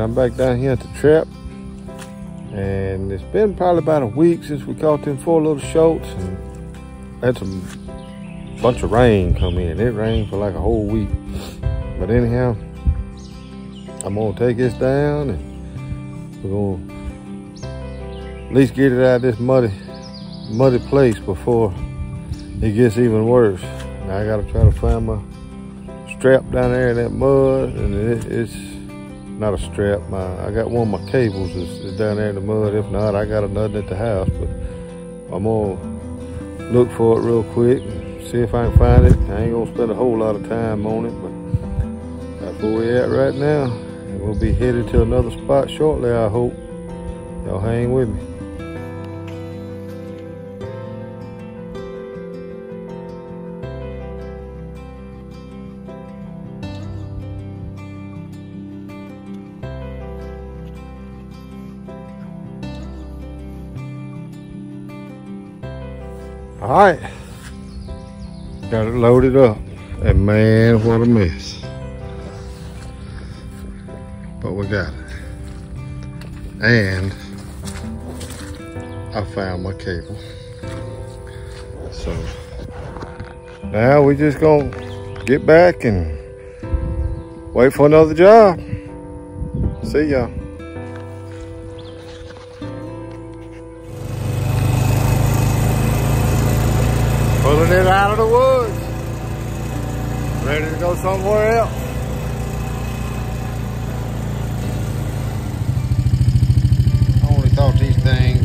I'm back down here at the trap. And it's been probably about a week since we caught them four little shoats and had some bunch of rain come in. It rained for like a whole week. But anyhow, I'm gonna take this down and we're gonna at least get it out of this muddy, muddy place before it gets even worse. Now I gotta try to find my strap down there in that mud and it, it's not a strap. My I got one of my cables is, is, down there in the mud. If not, I got another at the house. But I'm gonna look for it real quick and see if I can find it. I ain't gonna spend a whole lot of time on it, but that's where we at right now. And we'll be headed to another spot shortly, I hope. Y'all hang with me. Right, got it loaded up, and man, what a mess. But we got it. And I found my cable. So now we just gonna get back and wait for another job. See y'all. Pulling it out of the woods. Ready to go somewhere else. I only thought these things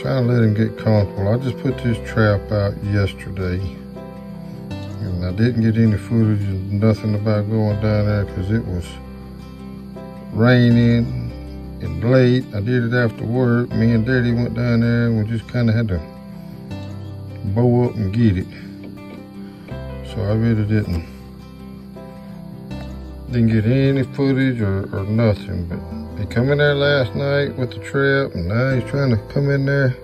Trying to let him get comfortable. I just put this trap out yesterday. And I didn't get any footage of nothing about going down there because it was raining and late. I did it after work. Me and Daddy went down there and we just kind of had to bow up and get it. So I really didn't didn't get any footage or, or nothing, but he come in there last night with the trap, and now he's trying to come in there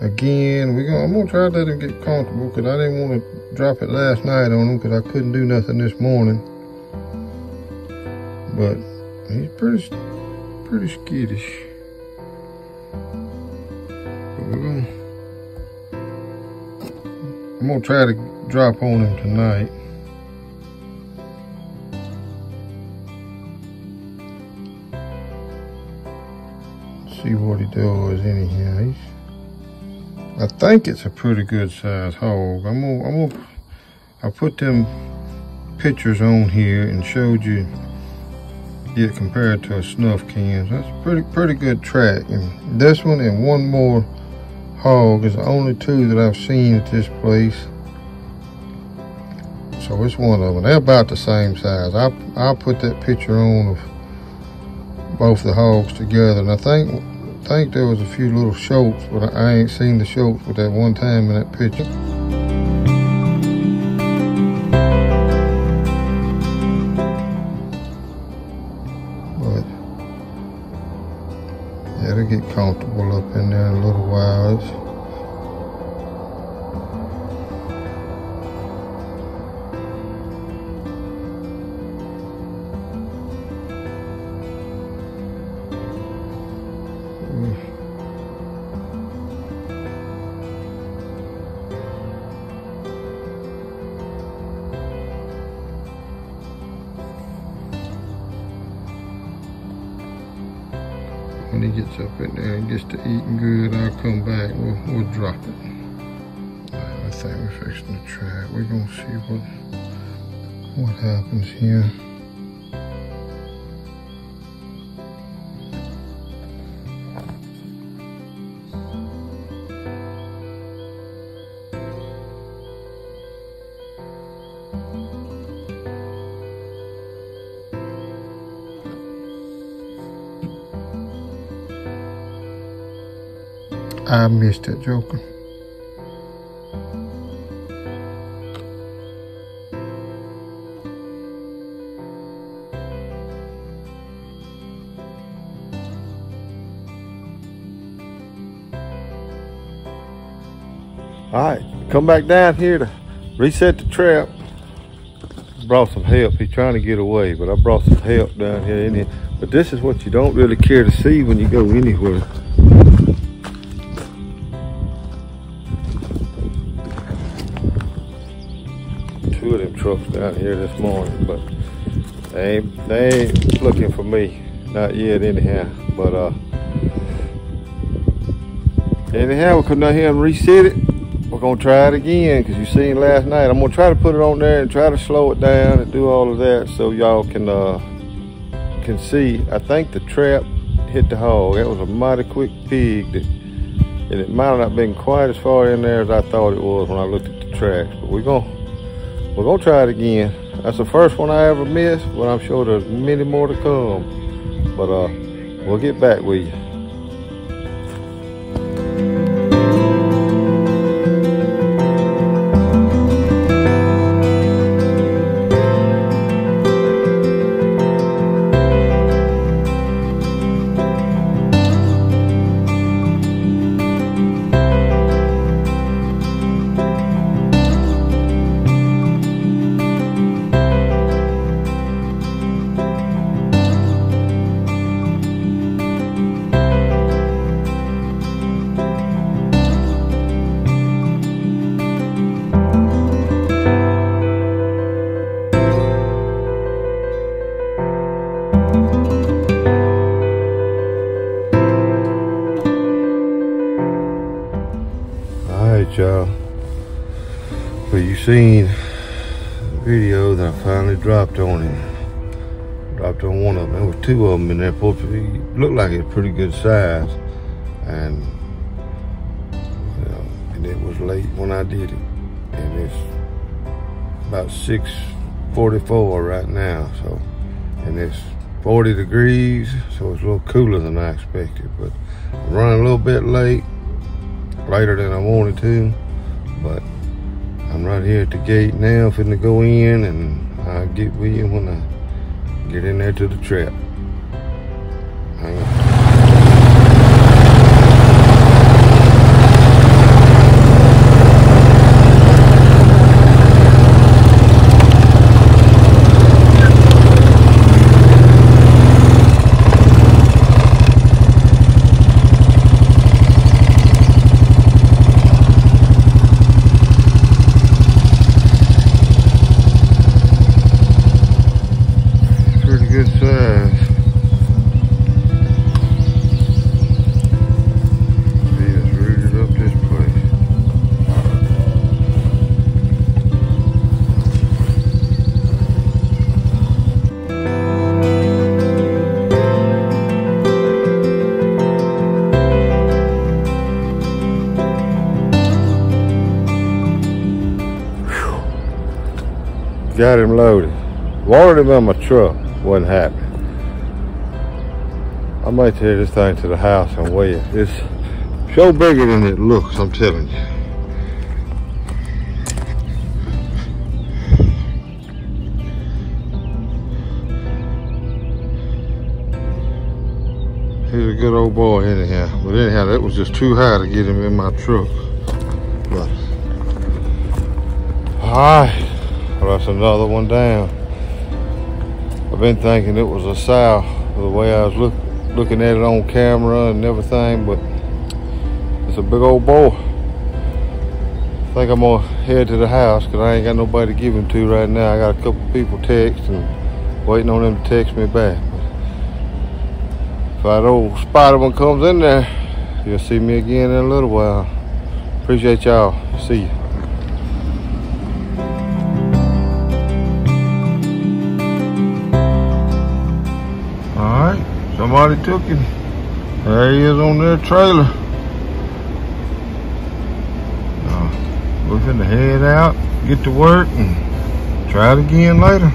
again. We gonna, I'm gonna try to let him get comfortable, because I didn't want to drop it last night on him, because I couldn't do nothing this morning. But he's pretty, pretty skittish. But we're gonna, I'm gonna try to drop on him tonight. See what he does anyhow. He's, I think it's a pretty good size hog. I'm gonna, I'm gonna, I put them pictures on here and showed you it compared to a snuff can. So that's pretty, pretty good track. And this one and one more hog is the only two that I've seen at this place. So it's one of them. They're about the same size. I I put that picture on of both the hogs together, and I think think there was a few little shoats, but I ain't seen the shoats with that one time in that picture. But yeah, to get comfortable up in there in a little while. When he gets up in there and gets to eating good, I'll come back. We'll, we'll drop it. I think we're fixing the trap. We're gonna see what what happens here. I missed that joker. All right, come back down here to reset the trap. Brought some help. He's trying to get away, but I brought some help down here here. But this is what you don't really care to see when you go anywhere. Trucks here this morning, but they ain't, they ain't looking for me. Not yet anyhow, but uh, anyhow, we'll come down here and reset it we're gonna try it again because you seen last night. I'm gonna try to put it on there and try to slow it down and do all of that so y'all can uh, can see. I think the trap hit the hog. That was a mighty quick pig that, and it might not have been quite as far in there as I thought it was when I looked at the tracks. But we're gonna we're gonna try it again. That's the first one I ever missed, but I'm sure there's many more to come. But uh, we'll get back with you. Seen the video that I finally dropped on him. Dropped on one of them. There was two of them in there. It looked like it's pretty good size. And, you know, and it was late when I did it. And it's about 6.44 right now. So, and it's 40 degrees. So it's a little cooler than I expected. But I'm running a little bit late later than I wanted to, but I'm right here at the gate now, finna go in, and I'll get with you when I get in there to the trap. Got him loaded. Watered him on my truck, wasn't happening. I might take this thing to the house and weigh it. It's so bigger than it looks, I'm telling you. He's a good old boy anyhow. But anyhow, that was just too high to get him in my truck. But, all right. That's another one down. I've been thinking it was a sow the way I was look, looking at it on camera and everything, but it's a big old boy. I think I'm gonna head to the house because I ain't got nobody to give him to right now. I got a couple people text and waiting on them to text me back. If that old spider one comes in there, you'll see me again in a little while. Appreciate y'all. See you. Somebody took him. There he is on their trailer. Uh, we're gonna head out, get to work, and try it again later.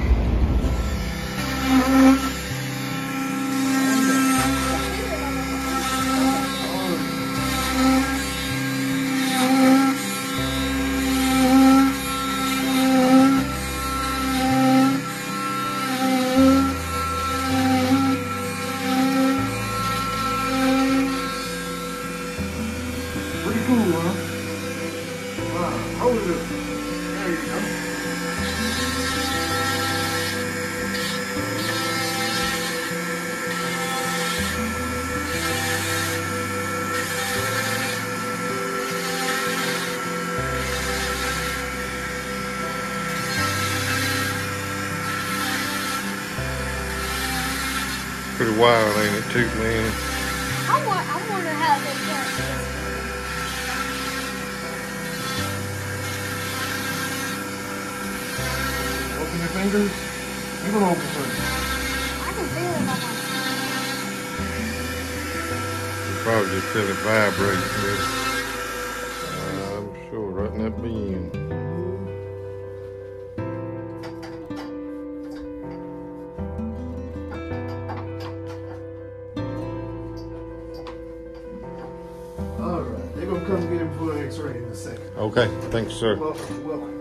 Wild, ain't it, too, man? I want. I wonder how they got this. Open your fingers. You gonna open first. I can feel it on my. You probably just feel it vibrate. but I'm sure, right in that beam. Right, gonna come get him for an X-ray in a second. Okay, thanks, sir. Welcome, welcome.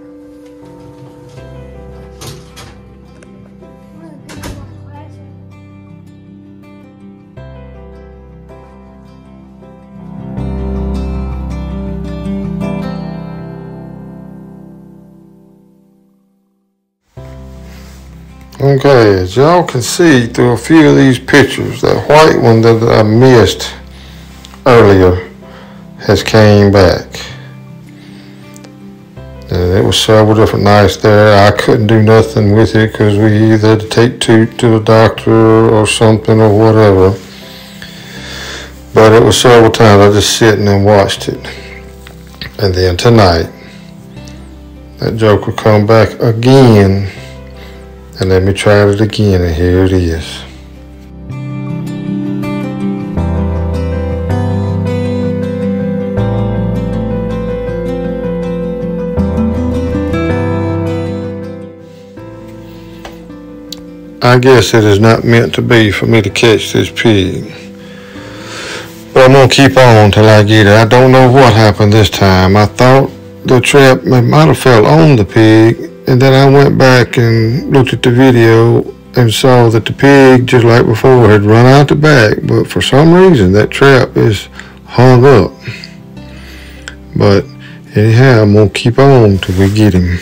One of the people in class. Okay, as y'all can see through a few of these pictures, that white one that I missed earlier has came back. And it was several different nights there. I couldn't do nothing with it because we either had to take Toot to the doctor or something or whatever. But it was several times I just sitting and watched it. And then tonight, that joker come back again. And let me try it again, and here it is. I guess it is not meant to be for me to catch this pig. But I'm gonna keep on till I get it. I don't know what happened this time. I thought the trap might have fell on the pig, and then I went back and looked at the video and saw that the pig, just like before, had run out the back. But for some reason, that trap is hung up. But anyhow, I'm gonna keep on till we get him.